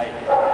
Aye.